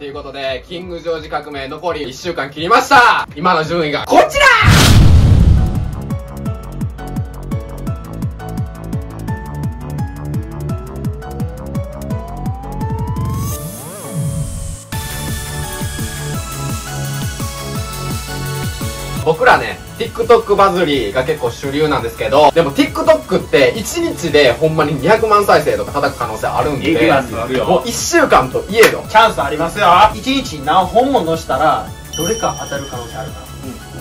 ということで、キングジョージ革命残り1週間切りました。今の順位がこちら。僕らね、TikTok バズりが結構主流なんですけど、でも TikTok って1日でほんまに200万再生とか叩く可能性あるんで、いきますあるよ。もう1週間といえど、チャンスありますよ。一日何本も載したらどれか当たる可能性あるか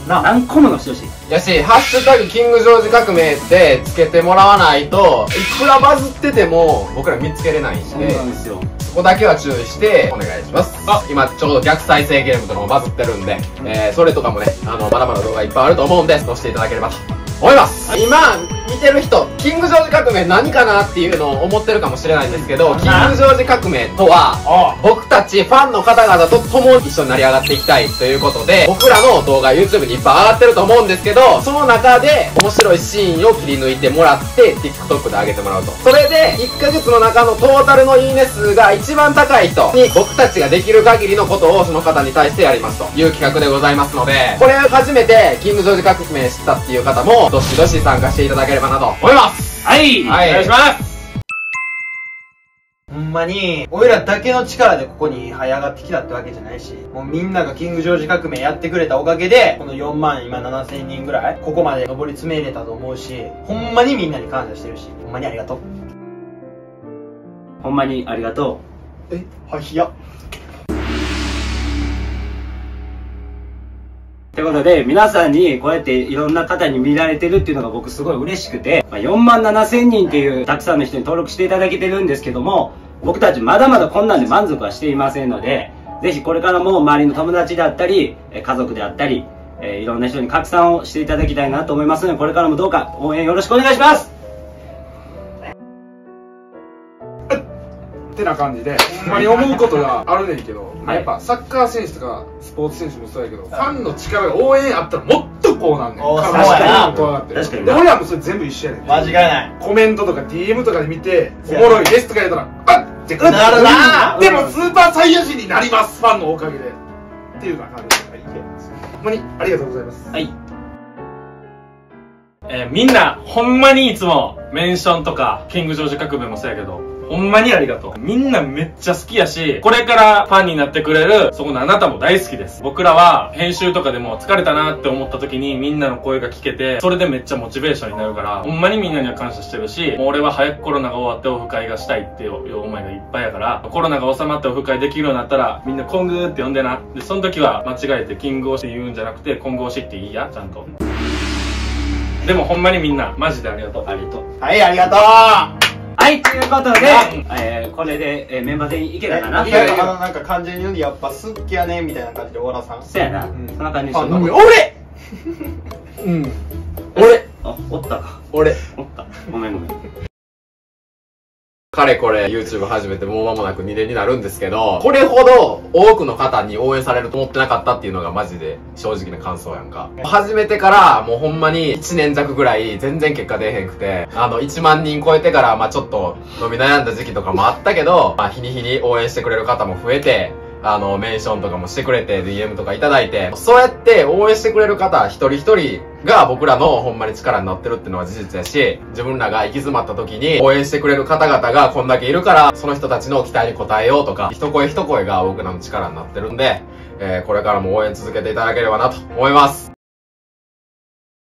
ら、な何個ものしてほしい。やし、ハッシュタグキングジョージ革命ってつけてもらわないと、いくらバズってても僕ら見つけれないんそうで、なんですよそこだけは注意してお願いします。あ、今ちょうど逆再生ゲームとかもバズってるんで、えー、それとかもね、あの、まだまだ動画いっぱいあると思うんで、載せていただければと思います。今、見てる人、キングジョージ革命何かなっていうのを思ってるかもしれないんですけど、キングジョージ革命とは、僕たちファンの方々と共に一緒に成り上がっていきたいということで、僕らの動画 YouTube にいっぱい上がってると思うんですけど、その中で面白いシーンを切り抜いてもらって TikTok で上げてもらうと。それで1ヶ月の中のトータルのいいね数が一番高い人に僕たちができる限りのことをその方に対してやりますという企画でございますので、これを初めてキングジョージ革命知ったっていう方も、どしどし参加していただければなと。思います。はい、はい。お願いします。ほんまに俺らだけの力でここに這い上がってきたってわけじゃないしもうみんながキングジョージ革命やってくれたおかげでこの4万今7000人ぐらいここまで上り詰めれたと思うしほんまにみんなに感謝してるしほんまにありがとう。ほんまにありがとえはいやということで皆さんにこうやっていろんな方に見られてるっていうのが僕すごい嬉しくて、まあ、4万7千人っていうたくさんの人に登録していただけてるんですけども僕たちまだまだこんなんで満足はしていませんのでぜひこれからも周りの友達であったり家族であったりえーいろんな人に拡散をしていただきたいなと思いますのでこれからもどうか応援よろしくお願いしますってな感じで、ほんまに思うことがあるねんけど、はい。やっぱサッカー選手とかスポーツ選手もそうやけど、ファンの力が応援あったらもっとこうなんねん。おー体そうやな。も怖がって。確かにで、俺らもそれ全部一緒やねん。間違いない。コメントとか DM とかで見て、おもろいですとか言ったら、あっって。なるな。でもスーパーサイヤ人になります、ファンのおかげで。っていう感じで、はい。ほんまにありがとうございます。はいえーみんな、ほんまにいつも、メンションとか、キングジョージ革命もそうやけど、ほんまにありがとう。みんなめっちゃ好きやし、これからファンになってくれる、そこのあなたも大好きです。僕らは、編集とかでも疲れたなって思った時に、みんなの声が聞けて、それでめっちゃモチベーションになるから、ほんまにみんなには感謝してるし、もう俺は早くコロナが終わってオフ会がしたいっていう思いがいっぱいやから、コロナが収まってオフ会できるようになったら、みんなコングーって呼んでな。で、その時は間違えてキング推しって言うんじゃなくて、コング推しっていいや、ちゃんと。でもほんまにみんな、マジでありがとう。ありがとうはいありがとうはい、ということで、えーこれで、えーメンバー全員いけたかな？いやいやあのなんか感じに言うんでやっぱ好きやねんみたいな感じで終わらさんそうやな。んそんな感じにしようかあ俺うん。俺、あ、おったか。俺。おった。ごめんごめん。かれこれ YouTube 始めてもう間もなく2年になるんですけど、これほど多くの方に応援されると思ってなかったっていうのがマジで正直な感想やんか。始めてからもうほんまに1年弱ぐらい全然結果出へんくて、あの1万人超えてからまあちょっと伸び悩んだ時期とかもあったけど、まあ日に日に応援してくれる方も増えて、あの、メンションとかもしてくれて、DM とかいただいて、そうやって応援してくれる方一人一人が僕らのほんまに力になってるっていうのは事実やし、自分らが行き詰まった時に応援してくれる方々がこんだけいるから、その人たちの期待に応えようとか、一声一声が僕らの力になってるんで、えーこれからも応援続けていただければなと思います。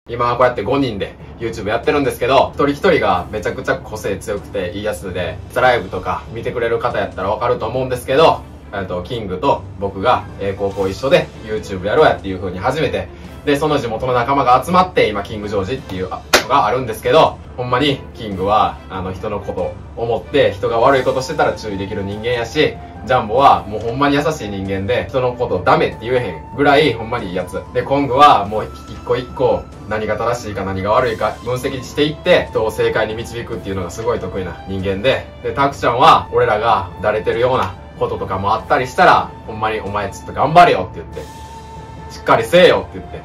今はこうやって5人で YouTube やってるんですけど、一人一人がめちゃくちゃ個性強くていいやつで、ライブとか見てくれる方やったらわかると思うんですけど、えっと、キングと僕が、えー高校一緒で YouTube やろうやっていう風に始めて、で、その地元の仲間が集まって、今、キングジョージっていうのがあるんですけど、ほんまに、キングは、あの、人のこと思って、人が悪いことしてたら注意できる人間やし、ジャンボは、もうほんまに優しい人間で、人のことダメって言えへんぐらい、ほんまにいいやつ。で、コングは、もう一個一個、何が正しいか何が悪いか分析していって、人を正解に導くっていうのがすごい得意な人間で、で、タクちゃんは、俺らがだれてるようなこととかもあったりしたら、ほんまにお前ちょっと頑張れよって言って、しっかりせえよって言って、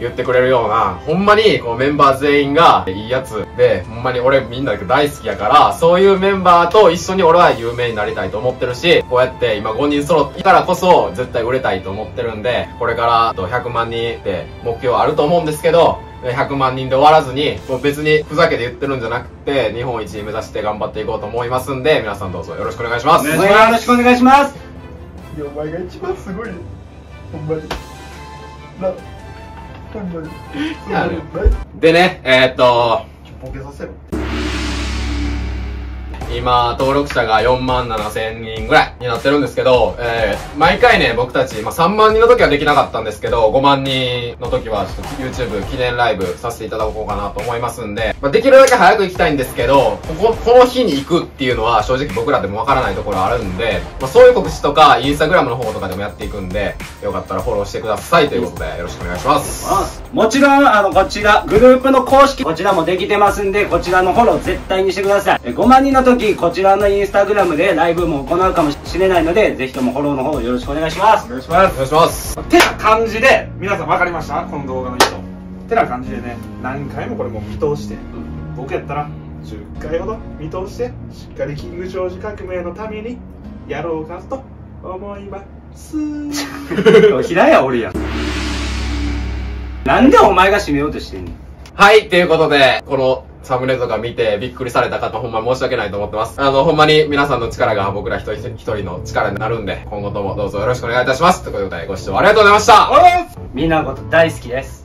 言ってくれるような、ほんまにこうメンバー全員がいいやつで、ほんまに俺みんな大好きやから、そういうメンバーと一緒に俺は有名になりたいと思ってるし、こうやって今5人揃ってからこそ絶対売れたいと思ってるんで、これから100万人って目標あると思うんですけど、100万人で終わらずに、もう別にふざけて言ってるんじゃなくて、日本一目指して頑張っていこうと思いますんで、皆さんどうぞよろしくお願いします。よろしくお願いします。いやお前が一番すごいほんまに。なほんまに。でね、えー、っと、ボケさせろ今、登録者が4万7千人ぐらいになってるんですけど、えー、毎回ね、僕たち、まあ、3万人の時はできなかったんですけど、5万人の時はちょっと YouTube 記念ライブさせていただこうかなと思いますんで、まあ、できるだけ早く行きたいんですけど、ここ、この日に行くっていうのは正直僕らでもわからないところあるんで、まあ、そういう告知とか、インスタグラムの方とかでもやっていくんで、よかったらフォローしてくださいということで、よろしくお願いします。もちろん、あの、こちら、グループの公式、こちらもできてますんで、こちらのフォロー絶対にしてください。5万人の時、こちらのインスタグラムでライブも行うかもしれないので、ぜひともフォローの方よろしくお願いします。お。願いします。お願いします。てな感じで皆さん分かりました？この動画の意図。てな感じでね。何回もこれもう見通して。僕やったら10回ほど見通してしっかりキングジョージ革命のためにやろうかと思います。平やおるやん。なんでお前が締めようとしてんのはい、ということで、このサムネとか見てびっくりされた方、ほんま申し訳ないと思ってます。あの、ほんまに皆さんの力が僕ら一人一人の力になるんで、今後ともどうぞよろしくお願いいたします。ということで、ご視聴ありがとうございましたみんなのこと大好きです。